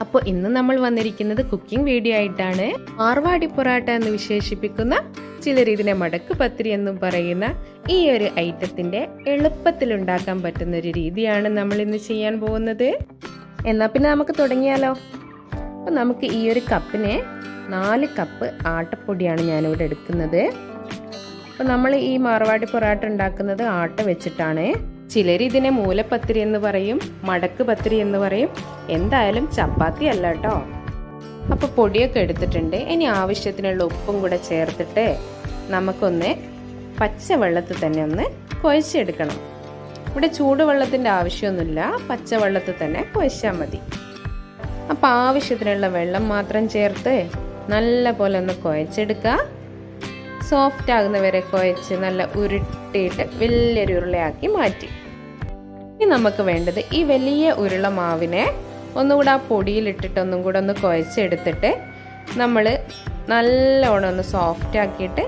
അപ്പോൾ ഇന്ന് നമ്മൾ വന്നിരിക്കുന്നത് കുക്കിംഗ് വീഡിയോ ആയിട്ടാണ്. മാർവാടി പൊറാട്ട എന്ന് വിശേഷിപ്പിക്കുന്ന ചിലർ ഇതിനെ മടക്ക് പത്തിരി എന്നും പറയുന്ന ഈ ഒരു ഐറ്റത്തിന്റെ എളുപ്പത്തിൽ ഉണ്ടാക്കാൻ പറ്റുന്ന ഒരു രീതിയാണ് നമ്മൾ ഇന്ന് ചെയ്യാൻ പോകുന്നത്. എന്നാ പിന്നെ നമുക്ക് തുടങ്ങിയാലോ? അപ്പോൾ നമുക്ക് ഈ ഒരു കപ്പിന് നാല് കപ്പ് ആട്ടപ്പൊടിയാണ് ഞാനിവിടെ എടുക്കുന്നത്. അപ്പോൾ നമ്മൾ ഈ മാർവാടി പൊറാട്ട ഉണ്ടാക്കുന്നത് ആട്ട വെച്ചിട്ടാണ്. ചിലർ ഇതിനെ മൂലപ്പത്തിരി എന്ന് പറയും മടക്ക് പത്തിരി എന്ന് പറയും. എന്തായാലും ചപ്പാത്തി അല്ല കേട്ടോ അപ്പോൾ പൊടിയൊക്കെ എടുത്തിട്ടുണ്ട്. ഇനി ആവശ്യത്തിനുള്ള ഉപ്പും കൂടെ ചേർത്തിട്ട് നമുക്കൊന്ന് പച്ചവെള്ളത്തിൽ തന്നെ ഒന്ന് കുഴച്ചെടുക്കണം. ഇവിടെ ചൂടുവെള്ളത്തിന്റെ ആവശ്യമൊന്നുമില്ല. പച്ചവെള്ളത്തിൽ തന്നെ കുഴച്ചാൽ മതി. അപ്പോൾ ആവശ്യത്തിനുള്ള വെള്ളം മാത്രം ചേർത്ത് നല്ല പോലെ ഒന്ന് കുഴച്ചെടുക്കുക. സോഫ്റ്റ് ആകുന്നവരെ കുഴച്ച് നല്ല ഉരുട്ടിയിട്ട് വലിയൊരു ഉരുളയാക്കി മാറ്റി. ഇനി നമുക്ക് വേണ്ടത് ഈ വലിയ ഉരുള മാവിനെ ഒന്നുകൂടെ ആ പൊടിയിലിട്ടിട്ട് ഒന്നും കൂടെ ഒന്ന് കുഴച്ചെടുത്തിട്ട് നമ്മൾ നല്ലോണം ഒന്ന് സോഫ്റ്റ് ആക്കിയിട്ട്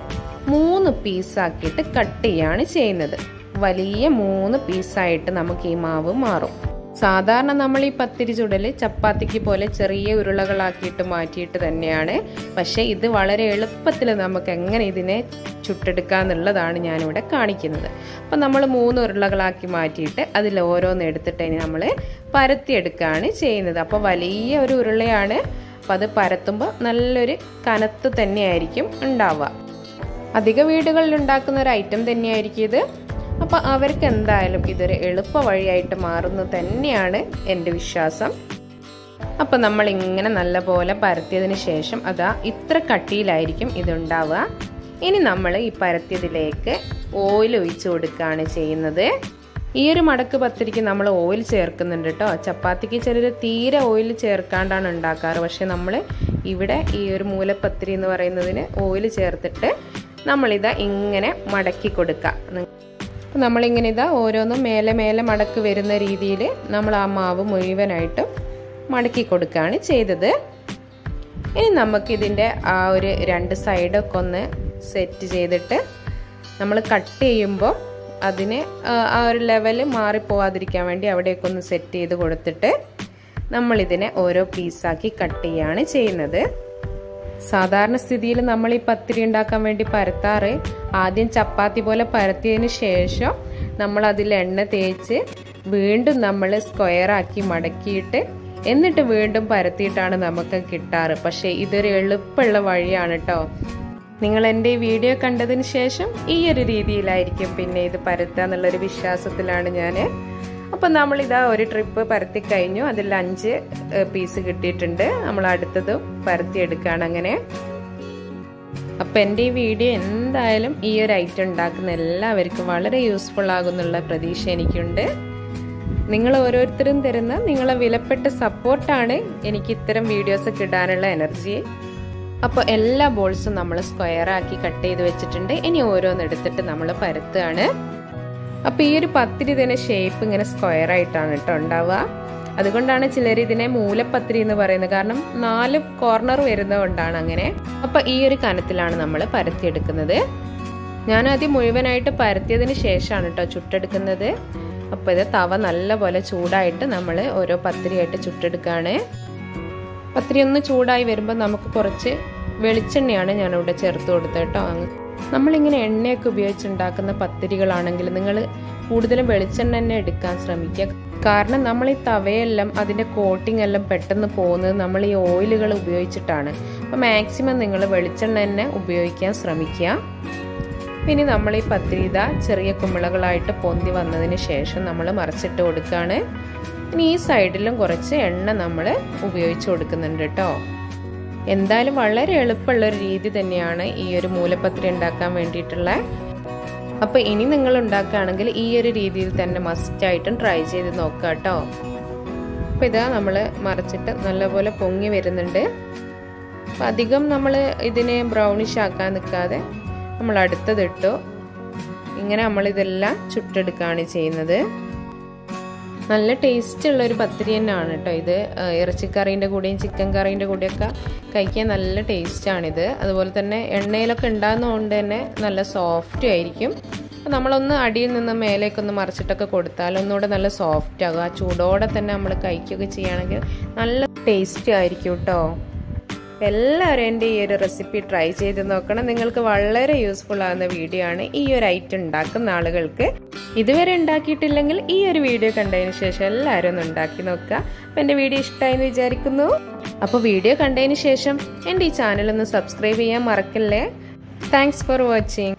മൂന്ന് പീസാക്കിയിട്ട് കട്ട് ചെയ്യാണ് ചെയ്യുന്നത്. വലിയ മൂന്ന് പീസായിട്ട് നമുക്ക് ഈ മാവ് മാറും. സാധാരണ നമ്മൾ ഈ പത്തിരി ചുടൽ ചപ്പാത്തിക്ക് പോലെ ചെറിയ ഉരുളകളാക്കിയിട്ട് മാറ്റിയിട്ട് തന്നെയാണ്. പക്ഷേ ഇത് വളരെ എളുപ്പത്തിൽ നമുക്ക് എങ്ങനെ ഇതിനെ ചുട്ടെടുക്കാന്നുള്ളതാണ് ഞാനിവിടെ കാണിക്കുന്നത്. അപ്പം നമ്മൾ മൂന്ന് ഉരുളകളാക്കി മാറ്റിയിട്ട് അതിൽ ഓരോന്ന് എടുത്തിട്ട് ഇനി നമ്മൾ പരത്തിയെടുക്കുകയാണ് ചെയ്യുന്നത്. അപ്പോൾ വലിയ ഒരു ഉരുളയാണ്. അപ്പം അത് പരത്തുമ്പോൾ നല്ലൊരു കനത്ത് തന്നെയായിരിക്കും ഉണ്ടാവുക. അധിക വീടുകളിൽ ഉണ്ടാക്കുന്ന ഒരു ഐറ്റം തന്നെയായിരിക്കും ഇത്. അപ്പോൾ അവർക്ക് എന്തായാലും ഇതൊരു എളുപ്പ വഴിയായിട്ട് മാറുന്നു തന്നെയാണ് എന്റെ വിശ്വാസം. അപ്പോൾ നമ്മൾ ഇങ്ങനെ നല്ലപോലെ പരത്തിയതിന് ശേഷം അതാ ഇത്ര കട്ടിയിലായിരിക്കും ഇതുണ്ടാവുക. ഇനി നമ്മൾ ഈ പരത്തിയതിലേക്ക് ഓയിൽ ഒഴിച്ചു കൊടുക്കുകയാണ് ചെയ്യുന്നത്. ഈ ഒരു മടക്ക് പത്തിരിക്ക് നമ്മൾ ഓയിൽ ചേർക്കുന്നുണ്ട് കേട്ടോ. ചപ്പാത്തിക്ക് ചിലർ തീരെ ഓയിൽ ചേർക്കാണ്ടാണ് ഉണ്ടാക്കാറ്. പക്ഷെ നമ്മൾ ഇവിടെ ഈ ഒരു മൂലപ്പത്തിരി എന്ന് പറയുന്നതിന് ഓയിൽ ചേർത്തിട്ട് നമ്മളിതാ ഇങ്ങനെ മടക്കി കൊടുക്കുക അപ്പോൾ നമ്മളിങ്ങനെ ഇതാ ഓരോന്നും മേലെ മേലെ മടക്ക് വരുന്ന രീതിയിൽ നമ്മൾ ആ മാവ് മുഴുവനായിട്ടും മടക്കി കൊടുക്കുകയാണ് ചെയ്തത്. ഇനി നമുക്കിതിന്റെ ആ ഒരു രണ്ട് സൈഡൊക്കെ ഒന്ന് സെറ്റ് ചെയ്തിട്ട് നമ്മൾ കട്ട് ചെയ്യുമ്പോൾ അതിന് ആ ഒരു ലെവൽ മാറിപ്പോവാതിരിക്കാൻ വേണ്ടി അവിടെയൊക്കെ ഒന്ന് സെറ്റ് ചെയ്ത് കൊടുത്തിട്ട് നമ്മളിതിനെ ഓരോ പീസാക്കി കട്ട് ചെയ്യുകയാണ് ചെയ്യുന്നത്. സാധാരണ സ്ഥിതിയിൽ നമ്മൾ ഈ പത്തിരി ഉണ്ടാക്കാൻ വേണ്ടി പരത്താറ്. ആദ്യം ചപ്പാത്തി പോലെ പരത്തിയതിന് ശേഷം നമ്മൾ അതിൽ എണ്ണ തേച്ച് വീണ്ടും നമ്മൾ സ്ക്വയറാക്കി മടക്കിയിട്ട് എന്നിട്ട് വീണ്ടും പരത്തിയിട്ടാണ് നമുക്ക് കിട്ടാറ്. പക്ഷേ ഇതൊരു എളുപ്പമുള്ള വഴിയാണ് കേട്ടോ നിങ്ങൾ എന്റെ ഈ വീഡിയോ കണ്ടതിന് ശേഷം ഈ ഒരു രീതിയിലായിരിക്കും പിന്നെ ഇത് പരത്തുക എന്നുള്ളൊരു വിശ്വാസത്തിലാണ് ഞാൻ. അപ്പം നമ്മളിതാ ഒരു ട്രിപ്പ് പരത്തി കഴിഞ്ഞു. അതിൽ അഞ്ച് പീസ് കിട്ടിയിട്ടുണ്ട്. നമ്മൾ അടുത്തത് പരത്തിയെടുക്കുകയാണ് അങ്ങനെ. അപ്പം എന്റെ ഈ വീഡിയോ എന്തായാലും ഈ ഒരു ഐറ്റം ഉണ്ടാക്കുന്ന എല്ലാവർക്കും വളരെ യൂസ്ഫുൾ ആകുന്നുള്ള പ്രതീക്ഷ എനിക്കുണ്ട്. നിങ്ങൾ ഓരോരുത്തരും തരുന്ന നിങ്ങളെ വിലപ്പെട്ട സപ്പോർട്ടാണ് എനിക്ക് ഇത്തരം വീഡിയോസ് കിട്ടാനുള്ള എനർജി അപ്പോൾ എല്ലാ ബോൾസും നമ്മൾ സ്ക്വയറാക്കി കട്ട് ചെയ്ത് വെച്ചിട്ടുണ്ട്. ഇനി ഓരോന്നെടുത്തിട്ട് നമ്മൾ പരത്തുകയാണ്. അപ്പോൾ ഈ ഒരു പത്തിരി ഇതിനെ ഷേപ്പ് ഇങ്ങനെ സ്ക്വയർ ആയിട്ടാണ് കേട്ടോ ഉണ്ടാവുക. അതുകൊണ്ടാണ് ചിലർ ഇതിനെ മൂലപ്പത്തിരി എന്ന് പറയുന്നത്. കാരണം നാല് കോർണർ വരുന്നതുകൊണ്ടാണ് അങ്ങനെ. അപ്പോൾ ഈ ഒരു കനത്തിലാണ് നമ്മൾ പരത്തിയെടുക്കുന്നത്. ഞാൻ ആദ്യം മുഴുവനായിട്ട് പരത്തിയതിന് ശേഷമാണ് കേട്ടോ ചുട്ടെടുക്കുന്നത്. അപ്പോൾ ഇത് തവ നല്ലപോലെ ചൂടായിട്ട് നമ്മൾ ഓരോ പത്തിരിയായിട്ട് ചുട്ടെടുക്കുകയാണ്. പത്തിരി ഒന്ന് ചൂടായി വരുമ്പോൾ നമുക്ക് കുറച്ച് വെളിച്ചെണ്ണയാണ് ഞാനിവിടെ ചേർത്ത് കൊടുത്തത് കേട്ടോ നമ്മളിങ്ങനെ എണ്ണയൊക്കെ ഉപയോഗിച്ചുണ്ടാക്കുന്ന പത്തിരികളാണെങ്കിൽ നിങ്ങൾ കൂടുതലും വെളിച്ചെണ്ണ തന്നെ എടുക്കാൻ ശ്രമിക്കുക. കാരണം നമ്മൾ ഈ തവയെല്ലാം അതിന്റെ കോട്ടിംഗ് എല്ലാം പെട്ടെന്ന് പോകുന്നത് നമ്മൾ ഈ ഓയിലുകൾ ഉപയോഗിച്ചിട്ടാണ്. അപ്പോൾ മാക്സിമം നിങ്ങൾ വെളിച്ചെണ്ണ തന്നെ ഉപയോഗിക്കാൻ ശ്രമിക്കുക. പിന്നെ നമ്മൾ ഈ പത്തിരിത ചെറിയ കുമിളകളായിട്ട് പൊന്തി വന്നതിന് ശേഷം നമ്മൾ മറിച്ചിട്ട് കൊടുക്കുകയാണ്. ഇനി ഈ സൈഡിലും കുറച്ച് എണ്ണ നമ്മൾ ഉപയോഗിച്ച് കൊടുക്കുന്നുണ്ട് കേട്ടോ. എന്തായാലും വളരെ എളുപ്പമുള്ള ഒരു രീതി തന്നെയാണ് ഈ ഒരു മൂലപ്പത്തിരി ഉണ്ടാക്കാൻ വേണ്ടിയിട്ടുള്ള. അപ്പോൾ ഇനി നിങ്ങൾ ഉണ്ടാക്കുകയാണെങ്കിൽ ഈ ഒരു രീതിയിൽ തന്നെ മസ്റ്റായിട്ടും ട്രൈ ചെയ്ത് നോക്കുക കേട്ടോ. അപ്പോൾ ഇതാ നമ്മൾ മറച്ചിട്ട് നല്ലപോലെ പൊങ്ങി വരുന്നുണ്ട്. അപ്പം അധികം നമ്മൾ ഇതിനെ ബ്രൗണിഷ് ആക്കാൻ നിൽക്കാതെ നമ്മൾ അടുത്തതിട്ടു ഇങ്ങനെ നമ്മളിതെല്ലാം ചുട്ടെടുക്കുകയാണ് ചെയ്യുന്നത്. നല്ല ടേസ്റ്റ് ഉള്ള ഒരു പത്തിരി തന്നെയാണ് കേട്ടോ ഇത്. ഇറച്ചിക്കറീന്റെ കൂടെയും ചിക്കൻ കറീന്റെ കൂടെയൊക്കെ കഴിക്കാൻ നല്ല ടേസ്റ്റാണിത് അതുപോലെ തന്നെ എണ്ണയിലൊക്കെ ഉണ്ടാകുന്നതുകൊണ്ട് തന്നെ നല്ല സോഫ്റ്റ് ആയിരിക്കും. നമ്മളൊന്ന് അടിയിൽ നിന്ന് മേലേക്കൊന്ന് മറിച്ചിട്ടൊക്കെ കൊടുത്താൽ ഒന്നുകൂടെ നല്ല സോഫ്റ്റ് ആകും. ആ ചൂടോടെ തന്നെ നമ്മൾ കഴിക്കുകയൊക്കെ ചെയ്യുകയാണെങ്കിൽ നല്ല ടേസ്റ്റ് ആയിരിക്കും കേട്ടോ എല്ലാവരും എന്റെ ഈ ഒരു റെസിപ്പി ട്രൈ ചെയ്ത് നോക്കണം. നിങ്ങൾക്ക് വളരെ യൂസ്ഫുൾ ആകുന്ന വീഡിയോ ആണ് ഈ ഒരു ഐറ്റം ഉണ്ടാക്കുന്ന ആളുകൾക്ക്. ഇതുവരെ ഉണ്ടാക്കിയിട്ടില്ലെങ്കിൽ ഈ ഒരു വീഡിയോ കണ്ടതിന് ശേഷം എല്ലാവരും ഒന്ന് ഉണ്ടാക്കി നോക്കുക. അപ്പം എന്റെ വീഡിയോ ഇഷ്ടമായെന്ന് വിചാരിക്കുന്നു. അപ്പോൾ വീഡിയോ കണ്ടതിന് ശേഷം എന്റെ ഈ ചാനലൊന്ന് സബ്സ്ക്രൈബ് ചെയ്യാൻ മറക്കല്ലേ? Thanks for watching